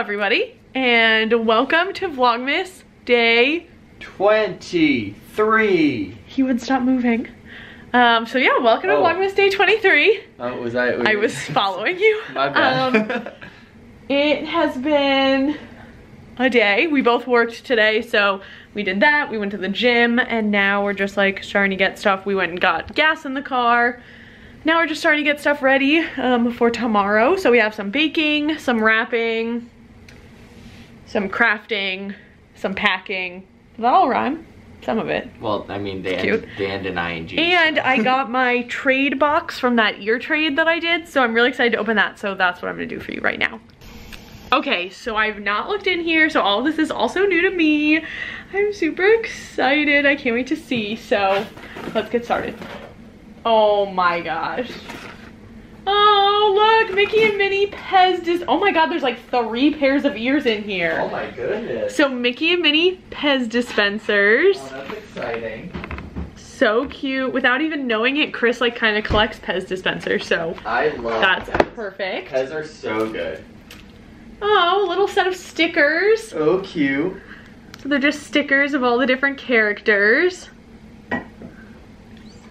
Everybody, and welcome to Vlogmas Day 23. He would stop moving. Um, so yeah, welcome to Oh. Vlogmas Day 23. Oh, was I? I was following you. My bad. Um, it has been a day. We both worked today, so we did that. We went to the gym, and now we're just like starting to get stuff. We went and got gas in the car. Now we're just starting to get stuff ready um, for tomorrow. So we have some baking, some wrapping, some crafting, some packing. That all rhyme? Some of it. well, I mean, Dan, and ING. And I got my trade box from that ear trade that I did, so I'm really excited to open that, so that's what I'm gonna do for you right now. Okay, so I've not looked in here, so all of this is also new to me. I'm super excited, I can't wait to see, so let's get started. Oh my gosh. Oh, look, Mickey and Minnie Pez Oh my god, there's like three pairs of ears in here. Oh my goodness. So Mickey and Minnie Pez dispensers. Oh, that's exciting. so cute. Without even knowing it, Chris like kind of collects Pez dispensers, so I love that's Pez. perfect. Pez are so good. Oh, a little set of stickers. Oh, cute. So they're just stickers of all the different characters.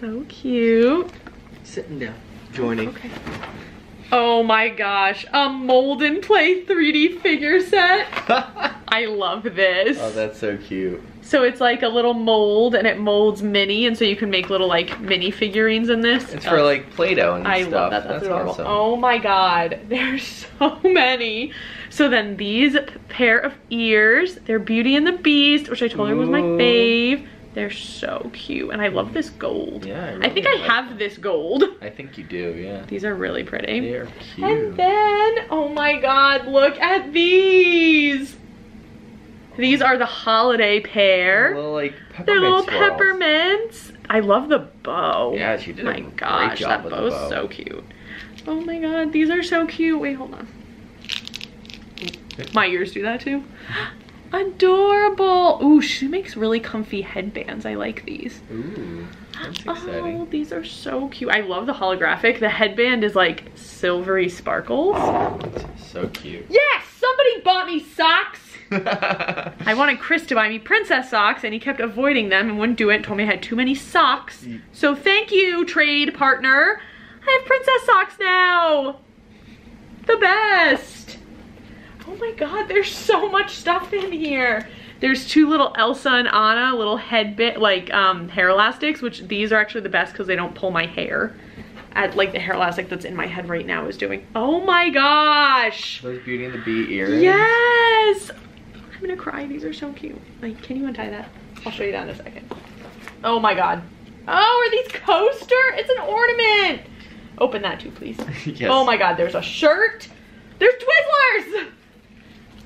So cute. Sitting down. Joining. Okay. Oh my gosh, a mold and play 3D figure set. I love this. oh, that's so cute. So it's like a little mold and it molds mini and so you can make little like mini figurines in this. It's Oh. for like Play-Doh and I stuff. love that. That's, adorable. awesome. Oh my god, there's so many. So then these pair of ears, they're Beauty and the Beast, which I told her was my fave. They're so cute, and I love this gold. Yeah, I I think I really like have this gold. I think you do, yeah. These are really pretty. They are cute. And then, oh my god, look at these. These are the holiday pair. little like They're little swirls. peppermints. I love the bow. Yeah, she did my gosh, that bow is bow. so cute. Oh my god, these are so cute. Wait, hold on. My ears do that too. Adorable. Ooh, she makes really comfy headbands. I like these. Ooh, that's Oh, these are so cute. I love the holographic. The headband is like silvery sparkles. So cute. Yes, somebody bought me socks. I wanted Chris to buy me princess socks and he kept avoiding them and wouldn't do it. Told me I had too many socks. So thank you, trade partner. I have princess socks now. The best. Oh my god, there's so much stuff in here. There's two little Elsa and Anna little head bit like um, hair elastics, which these are actually the best because they don't pull my hair. At like the hair elastic that's in my head right now is doing. Oh my gosh. Those Beauty and the Bee earrings. Yes! I'm gonna cry. These are so cute. Like, can you untie that? I'll show you that in a second. Oh my god. Oh, are these coaster? It's an ornament. Open that too, please. yes. Oh my god, there's a shirt. There's Twizzlers!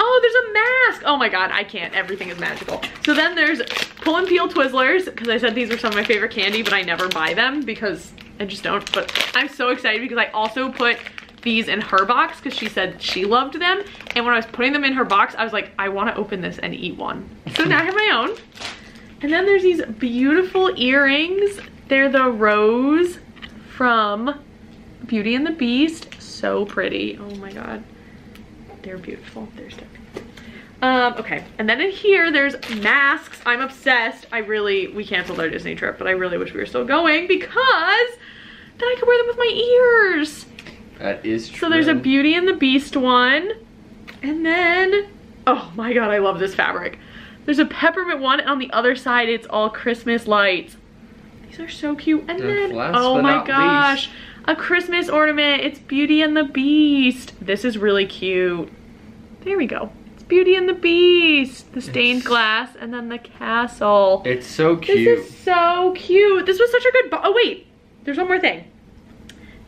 Oh, there's a mask. Oh my god, I can't. Everything is magical. So then there's pull and peel Twizzlers, because I said these are some of my favorite candy, but I never buy them because I just don't. But I'm so excited because I also put these in her box because she said she loved them. And when I was putting them in her box, I was like, I want to open this and eat one. So now I have my own. And then there's these beautiful earrings. They're the rose from Beauty and the Beast. So pretty. Oh my god. They're beautiful. They're stuck. Um, okay, and then in here there's masks. I'm obsessed. I really, we canceled our Disney trip, but I really wish we were still going because then I could wear them with my ears. That is true. So there's a Beauty and the Beast one. And then, oh my god, I love this fabric. There's a peppermint one, and on the other side it's all Christmas lights. These are so cute. And And then, last oh my gosh, a Christmas ornament. It's Beauty and the Beast. This is really cute. There we go. It's Beauty and the Beast. The stained It's- glass, and then the castle. It's so cute. This is so cute. This was such a good Oh wait, there's one more thing.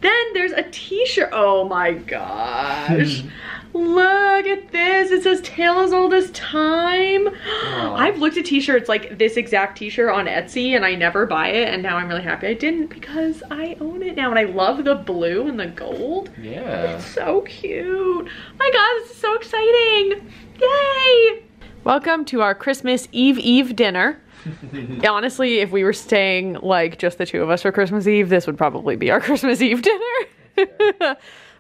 Then there's a t-shirt. Oh my gosh. Look at this. It says tale as old as time. I've looked at t-shirts like this exact t-shirt on Etsy and I never buy it and now I'm really happy I didn't because I own it now and I love the blue and the gold. Yeah. It's so cute. My god, this is so exciting. Yay! Welcome to our Christmas Eve Eve dinner. Honestly, if we were staying like just the two of us for Christmas Eve, this would probably be our Christmas Eve dinner.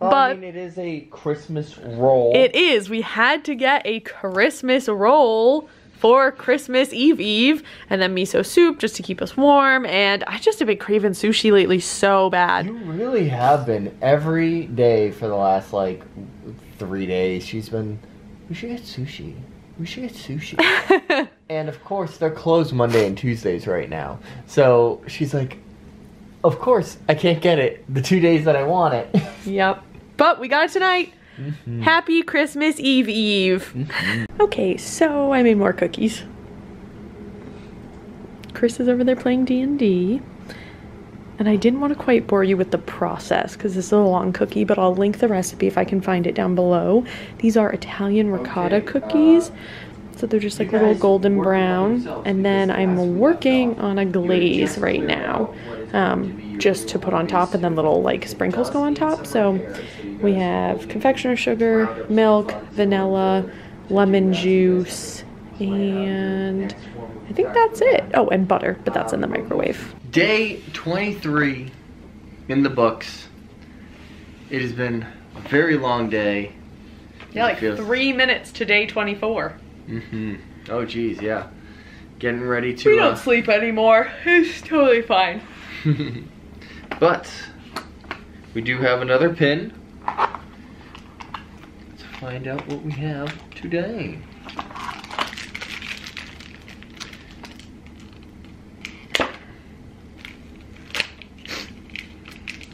Well, but I mean, it is a Christmas roll. it is. We had to get a Christmas roll for Christmas Eve Eve, and then miso soup just to keep us warm. And I just have been craving sushi lately so bad. You really have been every day for the last like three days. She's been. We should get sushi. We should get sushi. and of course, they're closed Monday and Tuesdays right now. So she's like, "Of course, I can't get it the two days that I want it." yep. But we got it tonight. Happy Christmas Eve Eve. Okay, so I made more cookies. Chris is over there playing D&D. And I didn't want to quite bore you with the process because this is a long cookie, but I'll link the recipe if I can find it down below. These are Italian ricotta Okay, uh, cookies. So they're just like little golden brown. And then I'm working on a glaze right now. Um, just to put on top and then little like sprinkles go on top. So we have confectioner sugar, milk, vanilla, lemon juice, and I think that's it. Oh, and butter, but that's in the microwave. Day 23 in the books. It has been a very long day. Yeah, like Feels- three minutes to day 24. Mm-hmm. Oh, geez, yeah. Getting ready to. We don't uh, sleep anymore. It's totally fine. but we do have another pin. Find out what we have today.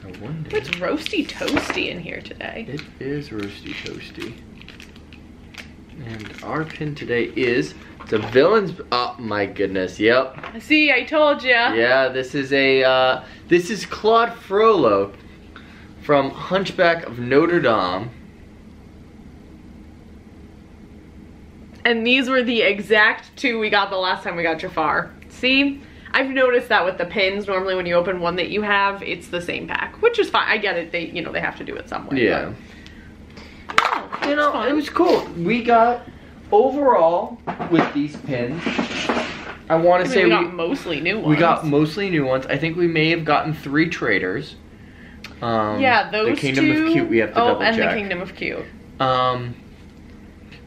I wonder. It's roasty toasty in here today. It is roasty toasty. And our pin today is the villains. Oh my goodness! Yep. See, I told you. Yeah, this is a uh, this is Claude Frollo from Hunchback of Notre Dame. And these were the exact two we got the last time we got Jafar. See? I've noticed that with the pins. Normally when you open one that you have, it's the same pack. Which is fine. I get it. They you know, they have to do it some way. Yeah, but- Oh, you know fun. it was cool. We got overall with these pins. I want I to mean, say we we, got mostly new ones. we got mostly new ones. I think we may have gotten three traders. Um, Yeah, those the Kingdom two. of Cute. We have to Oh, double and the Kingdom of Cute. Um,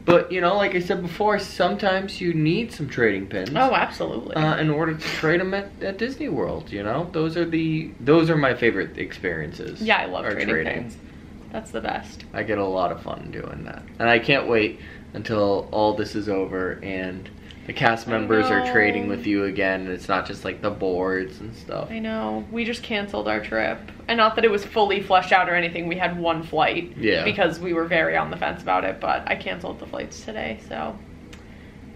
but you know, like I said before, sometimes you need some trading pins. Oh, absolutely. uh, in order to trade them at, at Disney World. You know, those are the those are my favorite experiences. yeah, I love are trading, pins. That's the best. I get a lot of fun doing that, and I can't wait until all this is over and the cast members are trading with you again. And it's not just like the boards and stuff. I know. We just canceled our trip. And not that it was fully fleshed out or anything. We had one flight. Yeah. Because we were very on the fence about it, but I canceled the flights today, so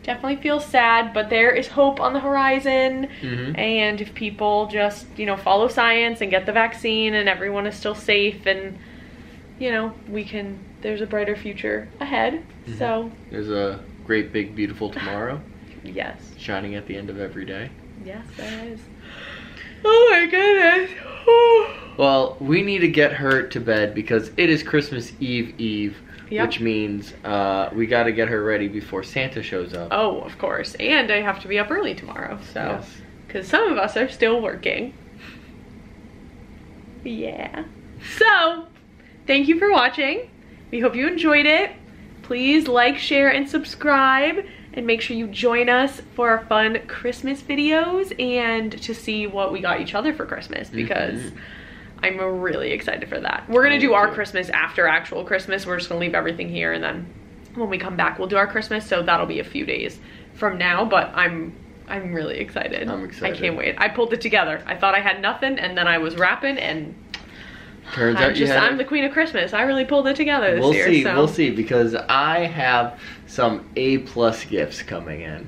definitely feel sad, but there is hope on the horizon. Mhm. And if people just, you know, follow science and get the vaccine and everyone is still safe and you know, we can there's a brighter future ahead. Mhm. So, There's a great big beautiful tomorrow yes. shining at the end of every day. Yes, there is. Oh my goodness. Well, we need to get her to bed because it is Christmas Eve Eve, Yep. which means uh, we got to get her ready before Santa shows up. Oh, of course. And I have to be up early tomorrow, so Yes. because some of us are still working. Yeah. So, thank you for watching. We hope you enjoyed it. Please like, share, and subscribe. And make sure you join us for our fun Christmas videos and to see what we got each other for Christmas because Mhm. I'm really excited for that. We're gonna do our. Christmas after actual Christmas. We're just gonna leave everything here and then when we come back we'll do our Christmas. So that'll be a few days from now, but I'm I'm really excited. I'm excited. I can't wait. I pulled it together. I thought I had nothing and then I was wrapping and Turns I'm out you just had I'm the queen of Christmas. I really pulled it together this We'll year. see. so We'll see because I have some A plus gifts coming in.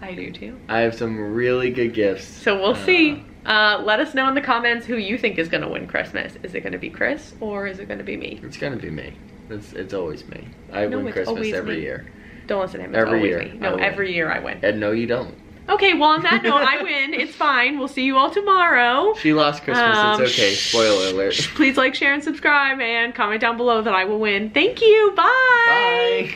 I do too. I have some really good gifts. So we'll Uh, see. Uh, let us know in the comments who you think is gonna win Christmas. Is it gonna be Chris or is it gonna be me? It's gonna be me. It's it's always me. I No, win Christmas every me. year. Don't listen to him. It's Every year, me. No, every year I win. And no, you don't. Okay, well on that note, I win. It's fine. We'll see you all tomorrow. She lost Christmas. Um, it's okay. Spoiler alert. Please like, share, and subscribe, and comment down below that I will win. Thank you. Bye. Bye.